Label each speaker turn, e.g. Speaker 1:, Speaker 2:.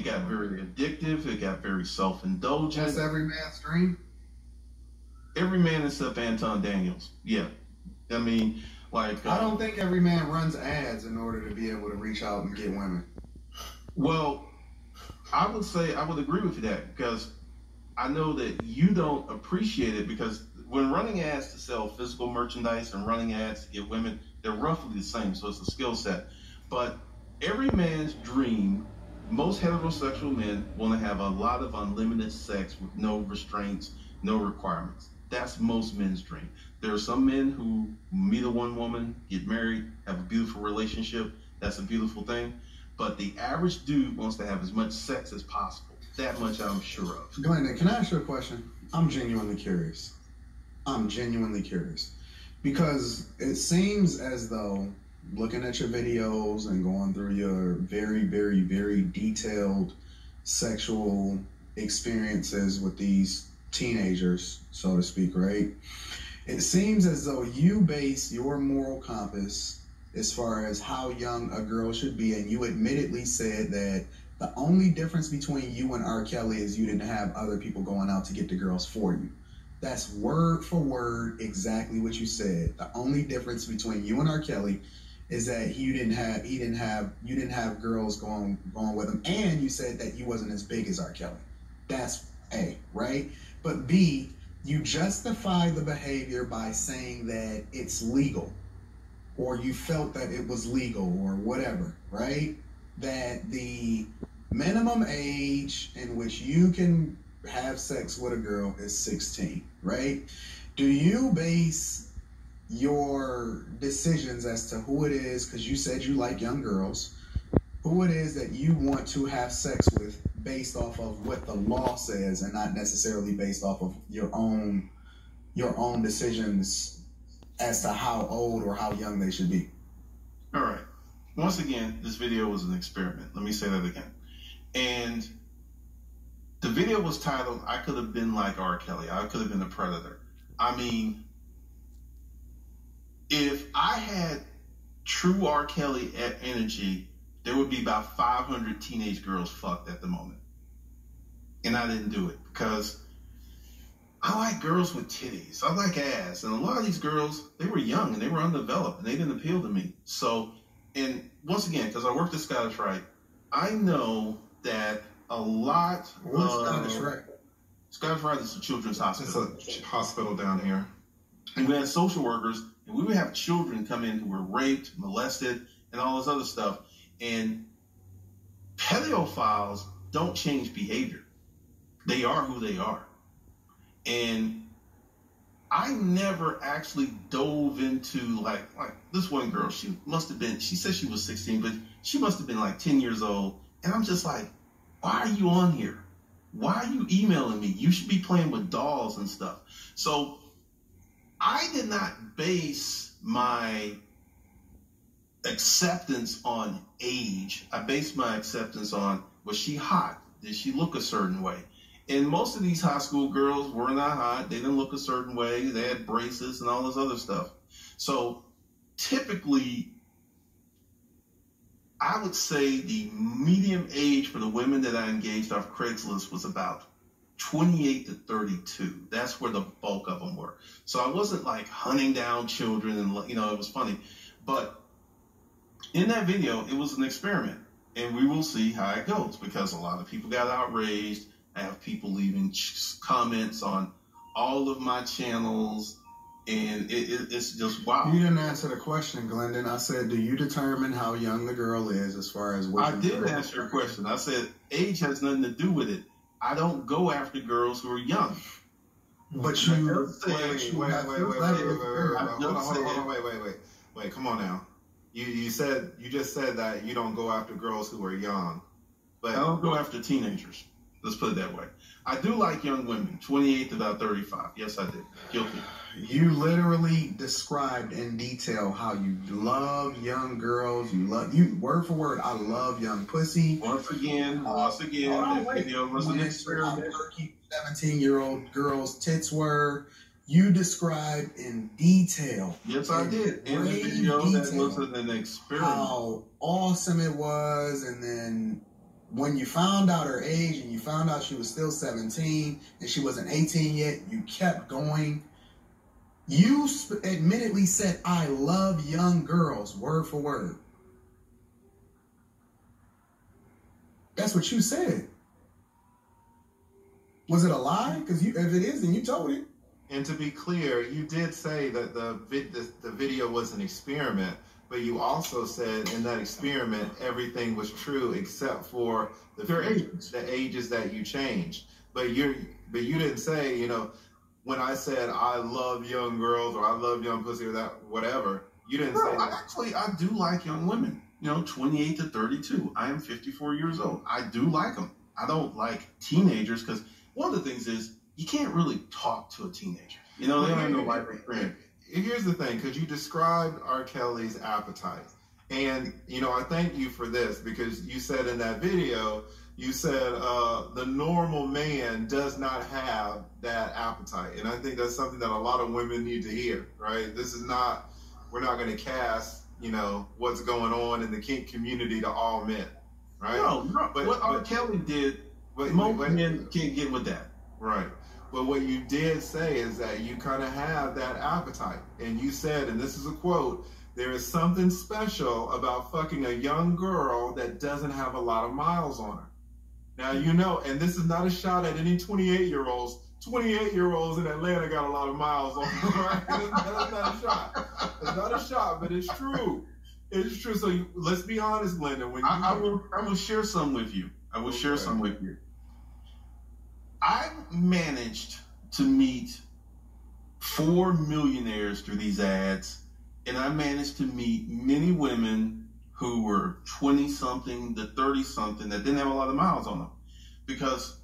Speaker 1: it got very addictive. It got very self-indulgent.
Speaker 2: That's every man's dream.
Speaker 1: Every man except Anton Daniels. Yeah, I mean, like
Speaker 2: I don't uh, think every man runs ads in order to be able to reach out and get women.
Speaker 1: Well, I would say I would agree with you that because I know that you don't appreciate it because when running ads to sell physical merchandise and running ads to get women, they're roughly the same. So it's a skill set. But every man's dream, most heterosexual men want to have a lot of unlimited sex with no restraints, no requirements. That's most men's dream. There are some men who meet a one woman, get married, have a beautiful relationship. That's a beautiful thing. But the average dude wants to have as much sex as possible. That much I'm sure of.
Speaker 2: Glendon, can I ask you a question? I'm genuinely curious. I'm genuinely curious. Because it seems as though looking at your videos and going through your very, very, very detailed sexual experiences with these teenagers, so to speak, right? It seems as though you base your moral compass as far as how young a girl should be, and you admittedly said that the only difference between you and R. Kelly is you didn't have other people going out to get the girls for you. That's word for word exactly what you said. The only difference between you and R. Kelly is that you didn't have he didn't have you didn't have girls going going with him, and you said that you wasn't as big as R. Kelly. That's A, right? But B, you justify the behavior by saying that it's legal or you felt that it was legal or whatever, right? That the minimum age in which you can have sex with a girl is 16, right? Do you base your decisions as to who it is, because you said you like young girls, who it is that you want to have sex with based off of what the law says and not necessarily based off of your own your own decisions as to how old or how young they should be.
Speaker 1: All right. Once again, this video was an experiment. Let me say that again. And the video was titled I Could Have Been Like R. Kelly. I could have been a predator. I mean, if I had true R. Kelly energy, there would be about 500 teenage girls fucked at the moment. And I didn't do it because I like girls with titties. I like ass. And a lot of these girls, they were young and they were undeveloped and they didn't appeal to me. So, and once again, because I worked at Scottish Rite, I know that a lot
Speaker 2: What's of Scottish Rite?
Speaker 1: Scottish Rite is a children's hospital.
Speaker 3: It's a hospital down here.
Speaker 1: And we had social workers, and we would have children come in who were raped, molested, and all this other stuff. And pedophiles don't change behavior. They are who they are. And I never actually dove into like like this one girl. She must have been. She said she was 16, but she must have been like 10 years old. And I'm just like, why are you on here? Why are you emailing me? You should be playing with dolls and stuff. So I did not base my acceptance on age. I based my acceptance on was she hot? Did she look a certain way? And most of these high school girls were not hot. They didn't look a certain way. They had braces and all this other stuff. So typically, I would say the medium age for the women that I engaged off Craigslist was about 28 to 32. That's where the bulk of them were. So I wasn't like hunting down children and, you know, it was funny. But in that video, it was an experiment. And we will see how it goes because a lot of people got outraged. I have people leaving comments on all of my channels and it, it, it's just wow.
Speaker 2: You didn't answer the question, Glendon. I said, do you determine how young the girl is as far as
Speaker 1: what? I did answer your question. I said age has nothing to do with it. I don't go after girls who are young.
Speaker 2: But you,
Speaker 3: wait, wait, wait, wait, wait, wait, wait, wait, wait, hold on, hold on, hold on, wait, wait, wait, wait, come on now. You you said you just said that you don't go after girls who are young,
Speaker 1: but I don't go after teenagers. Let's put it that way. I do like young women, 28 to about 35. Yes, I did. Guilty.
Speaker 2: You literally described in detail how you love young girls. You love you word for word. I love young pussy.
Speaker 1: Once again, uh, once again, that wait. video was an experiment.
Speaker 2: Seventeen-year-old girls' tits were. You described in detail.
Speaker 1: Yes, I did. In the video, that was an experiment.
Speaker 2: How awesome it was, and then when you found out her age and you found out she was still 17 and she wasn't 18 yet, you kept going. You sp- admittedly said, I love young girls, word for word. That's what you said. Was it a lie? Because you if it is, then you told it.
Speaker 3: And to be clear, you did say that the, vid- the, the video was an experiment, but you also said in that experiment everything was true except for the
Speaker 1: Their ages.
Speaker 3: the ages that you changed. But you but you didn't say, you know, when I said I love young girls or I love young pussy or that whatever, you didn't say
Speaker 1: I actually I do like young women. You know, 28 to 32. I am 54 years old. I do like them. I don't like teenagers because one of the things is you can't really talk to a teenager. You know, they don't have no life experience.
Speaker 3: Here's the thing, because you described R. Kelly's appetite. And, you know, I thank you for this because you said in that video, you said uh, the normal man does not have that appetite. And I think that's something that a lot of women need to hear, right? This is not, we're not going to cast, you know, what's going on in the kink community to all men, right?
Speaker 1: No, no.
Speaker 3: But-
Speaker 1: what R.
Speaker 3: but-
Speaker 1: Kelly did,
Speaker 3: But-
Speaker 1: most
Speaker 3: but-
Speaker 1: men can't get with that.
Speaker 3: Right. But what you did say is that you kind of have that appetite. And you said, and this is a quote, there is something special about fucking a young girl that doesn't have a lot of miles on her. Now, you know, and this is not a shot at any 28 year olds. 28 year olds in Atlanta got a lot of miles on them, right? That's not a shot. It's not a shot, but it's true. It's true. So you, let's be honest, Linda. When you,
Speaker 1: I, I will I will share some with you. I will share some with you. I've managed to meet four millionaires through these ads, and I managed to meet many women who were 20 something to 30 something that didn't have a lot of miles on them. Because